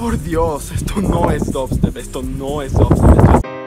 por Dios, esto no es dubstep, esto no es dubstep.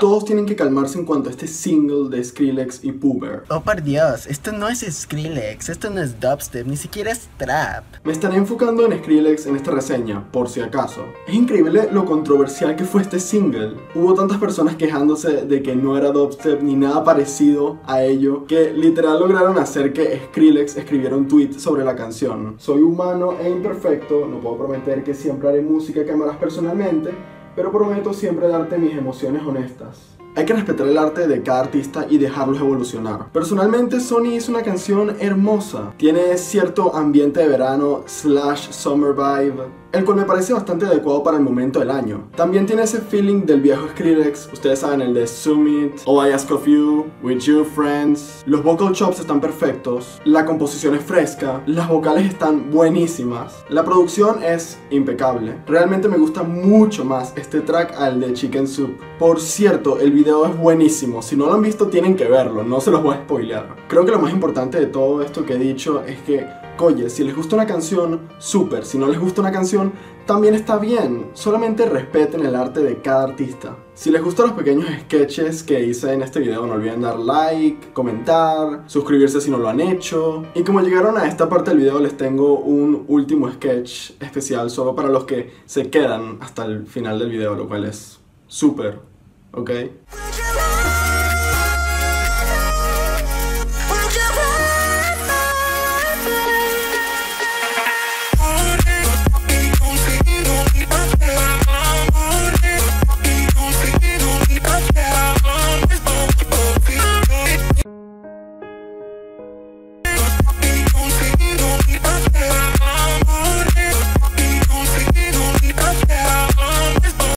Todos tienen que calmarse en cuanto a este single de Skrillex y Puber. Oh por Dios, esto no es Skrillex, esto no es dubstep, ni siquiera es trap. Me estaré enfocando en Skrillex en esta reseña, por si acaso. Es increíble lo controversial que fue este single. Hubo tantas personas quejándose de que no era dubstep ni nada parecido a ello, que literal lograron hacer que Skrillex escribiera un tweet sobre la canción. Soy humano e imperfecto, no puedo prometer que siempre haré música que amarás personalmente, pero prometo siempre darte mis emociones honestas. Hay que respetar el arte de cada artista y dejarlos evolucionar. Personalmente, Sony hizo una canción hermosa. Tiene cierto ambiente de verano slash summer vibe el cual me parece bastante adecuado para el momento del año. También tiene ese feeling del viejo Skrillex, ustedes saben, el de Summit, All I Ask of You, With You Friends. Los vocal chops están perfectos, la composición es fresca, las vocales están buenísimas, la producción es impecable. Realmente me gusta mucho más este track al de Chicken Soup. Por cierto, el video es buenísimo, si no lo han visto tienen que verlo, no se los voy a spoilear. Creo que lo más importante de todo esto que he dicho es que Oye, si les gusta una canción, súper. Si no les gusta una canción, también está bien. Solamente respeten el arte de cada artista. Si les gustan los pequeños sketches que hice en este video, no olviden dar like, comentar, suscribirse si no lo han hecho. Y como llegaron a esta parte del video, les tengo un último sketch especial solo para los que se quedan hasta el final del video, lo cual es súper, okay?